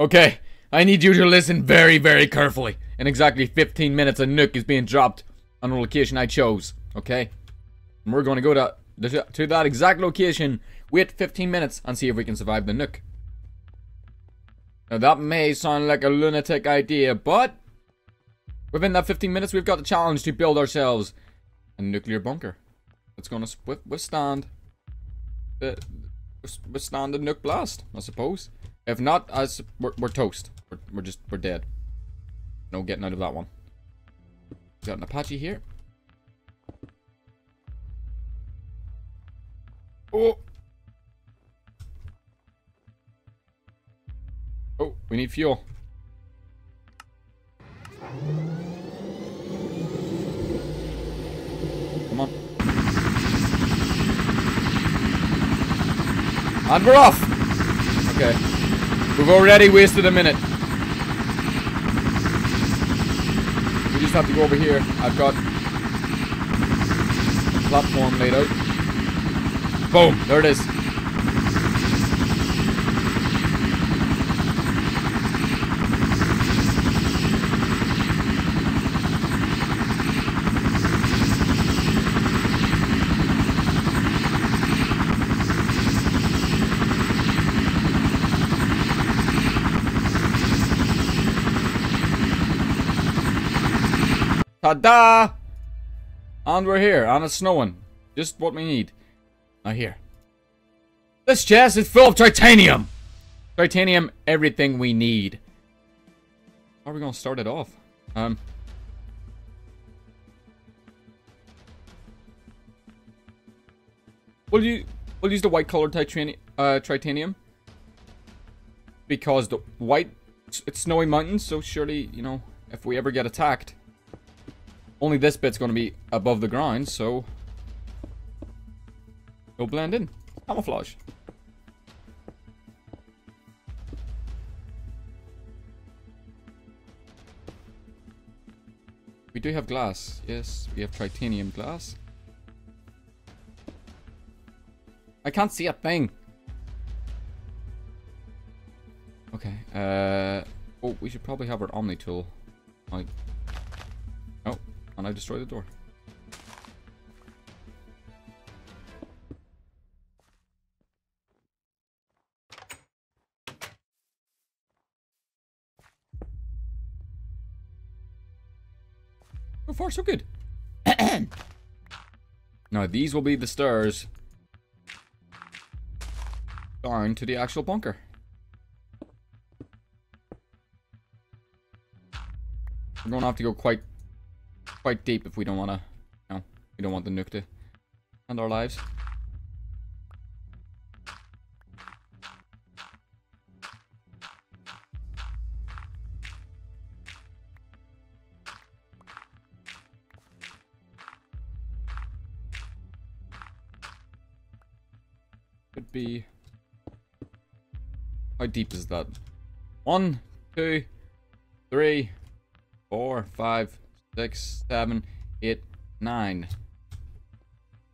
Okay, I need you to listen very, very carefully. In exactly 15 minutes, a nuke is being dropped on a location I chose. Okay? And we're going to go to, to that exact location, wait 15 minutes, and see if we can survive the nuke. Now that may sound like a lunatic idea, but within that 15 minutes, we've got the challenge to build ourselves a nuclear bunker. That's going to withstand the withstand the nuke blast, I suppose. If not, as we're, we're toast. We're, we're just we're dead. No getting out of that one. Got an Apache here. Oh. Oh, we need fuel. Come on. And we're off! Okay. We've already wasted a minute. We just have to go over here. I've got platform laid out. Boom! There it is. Ta-da! And we're here, and it's snowing. Just what we need. Now here. This chest is full of titanium! Titanium, everything we need. How are we gonna start it off? Um... We'll use, we'll use the white colored titanium, uh, titanium. Because the white, it's snowy mountains, so surely, you know, if we ever get attacked, only this bit's going to be above the ground, so... Go blend in. Camouflage. We do have glass. Yes, we have titanium glass. I can't see a thing. Okay, uh... Oh, we should probably have our Omni tool. Like, and I destroy the door. So far, so good. now, these will be the stairs down to the actual bunker. We're going to have to go quite quite deep if we don't want to, you know, we don't want the nuke to end our lives. Could be... How deep is that? One, two, three, four, five, six, seven, eight, nine.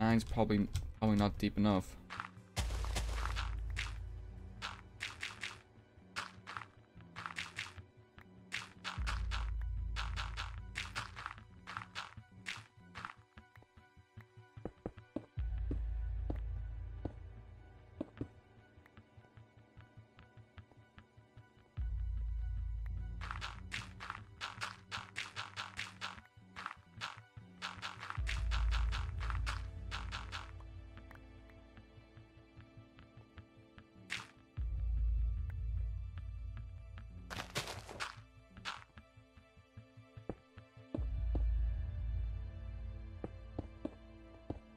Nine's probably probably not deep enough.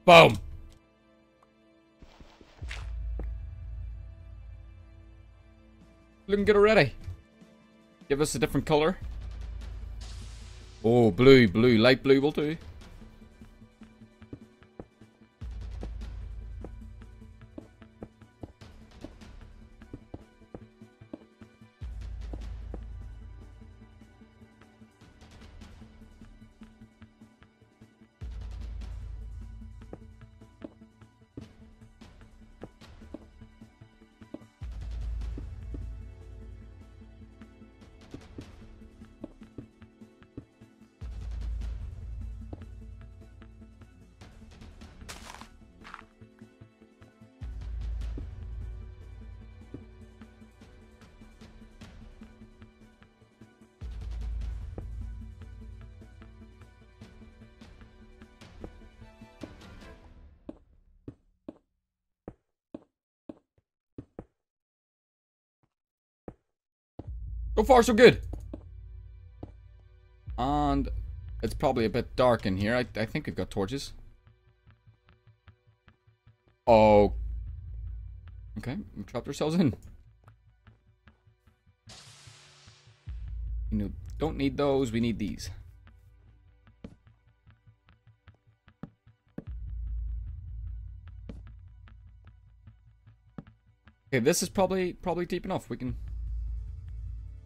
Boom. Look and get it ready. Give us a different color. Oh, blue, blue, light blue will do. So far, so good. And it's probably a bit dark in here. I, I think we've got torches. Oh. Okay, we trapped ourselves in. You know, don't need those, we need these. Okay, this is probably probably deep enough. We can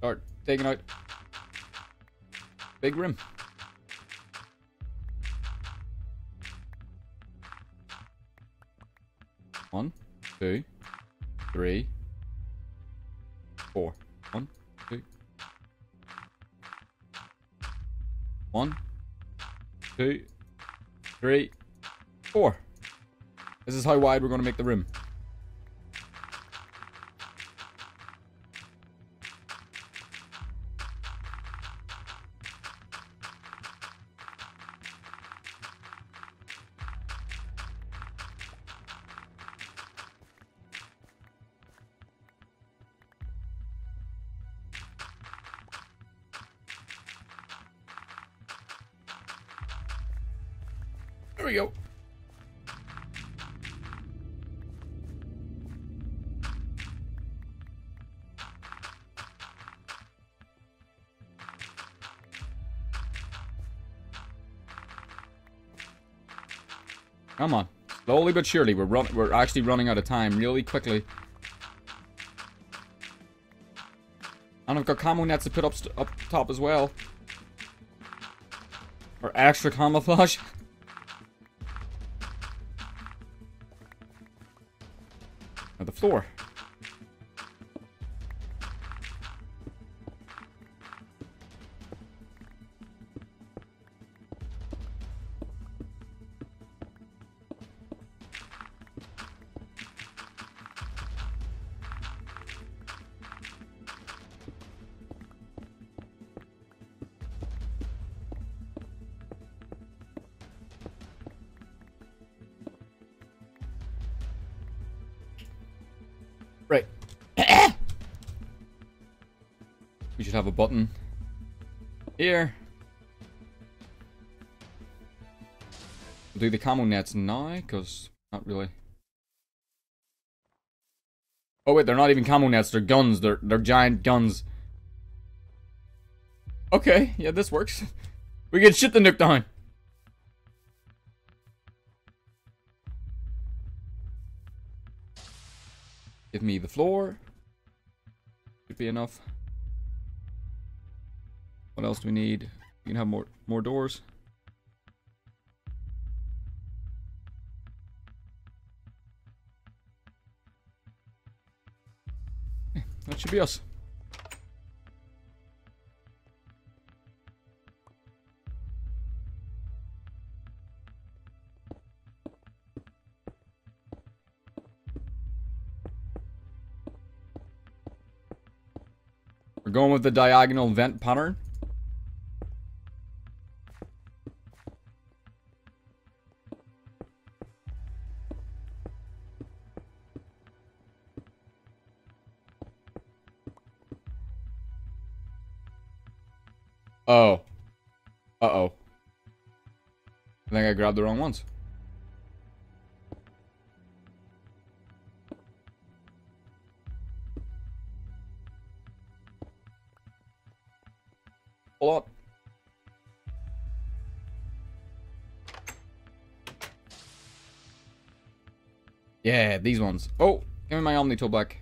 start taking out big rim. One, two, three, four. One, two. One, two, three, four. This is how wide we're going to make the rim. There we go. Come on. Slowly but surely, we're run we're actually running out of time really quickly. And I've got camo nets to put up up top as well. Or extra camouflage. Now should have a button here. We'll do the camo nets now, because not really. Oh wait, they're not even camo nets, they're guns. They're they're giant guns. Okay, yeah, this works. We can shit the nuke down. Give me the floor. Should be enough. What else do we need? We can have more more doors. Okay, that should be us. We're going with the diagonal vent pattern. Oh. Uh-oh. I think I grabbed the wrong ones. Hold on. Yeah, these ones. Oh, give me my Omni tool back.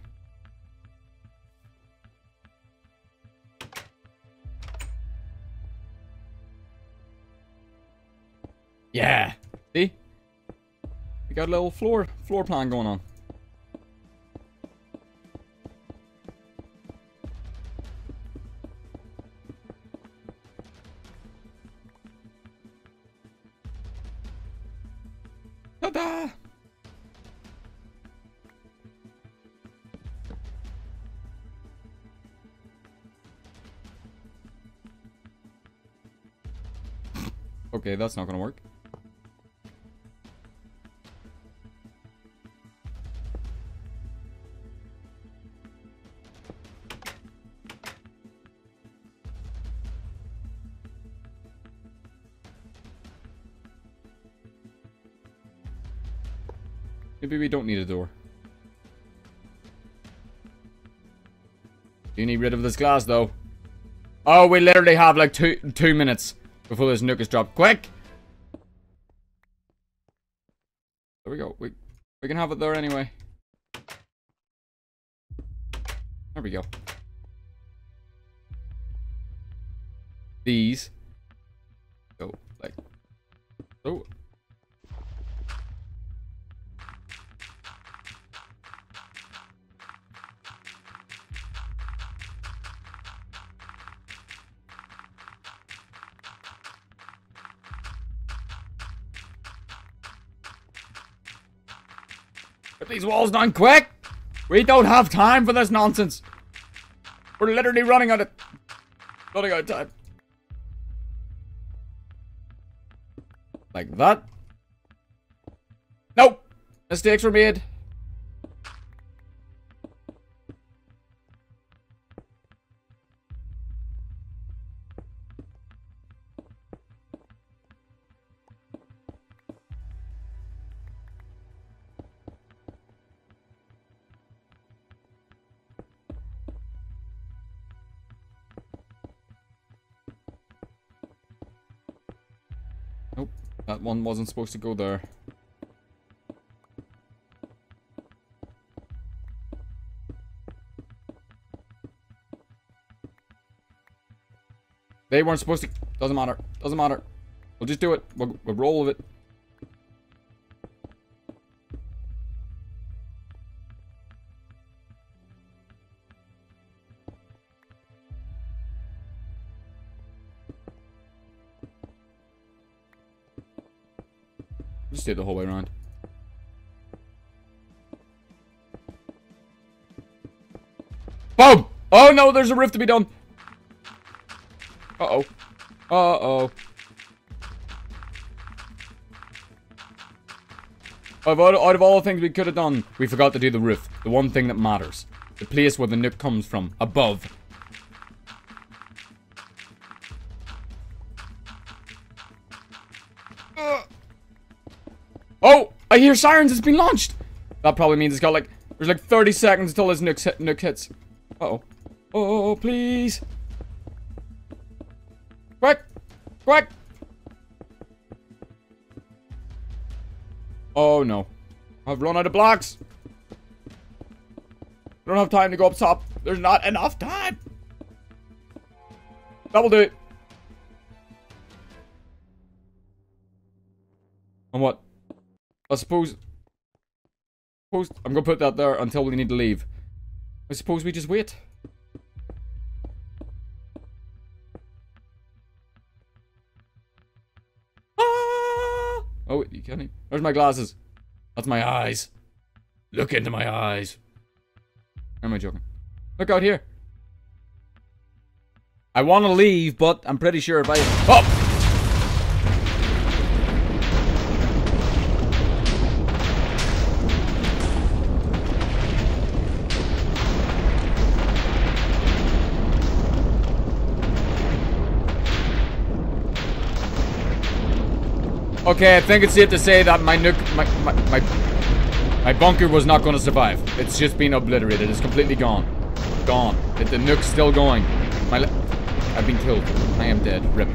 Got a little floor floor plan going on. Ta-da! Okay, that's not gonna work. Maybe we don't need a door. Do you need rid of this glass, though? Oh, we literally have like two two minutes before this nuke is dropped. Quick! There we go. We, we can have it there anyway. There we go. These. Go, these walls done quick! We don't have time for this nonsense! We're literally running out of... Running out of time. Like that. Nope! Mistakes were made. That one wasn't supposed to go there. They weren't supposed to. Doesn't matter. Doesn't matter. We'll just do it. We'll, we'll roll with it. Just stay the whole way around. Boom! Oh no, there's a rift to be done. Uh-oh. Uh-oh. Out of, out of all the things we could have done, we forgot to do the roof. The one thing that matters. The place where the nuke comes from. Above. Oh! I hear sirens! It's been launched! That probably means it's got like... There's like 30 seconds until this nuke, hit, nuke hits. Uh-oh. Oh, oh, oh, please. Quick! Quick! Oh no. I've run out of blocks. I don't have time to go up top. There's not enough time. That will do it. And what? I suppose... suppose I'm gonna put that there until we need to leave. I suppose we just wait. Ah! Oh, you can't. Where's my glasses? That's my eyes. Look into my eyes. Am I joking? Look out here. I want to leave, but I'm pretty sure if I... Oh! Okay, I think it's safe to say that my nuke, my, my, my, my bunker was not going to survive. It's just been obliterated. It's completely gone. Gone. The, the nuke's still going. My, I've been killed. I am dead. Rip.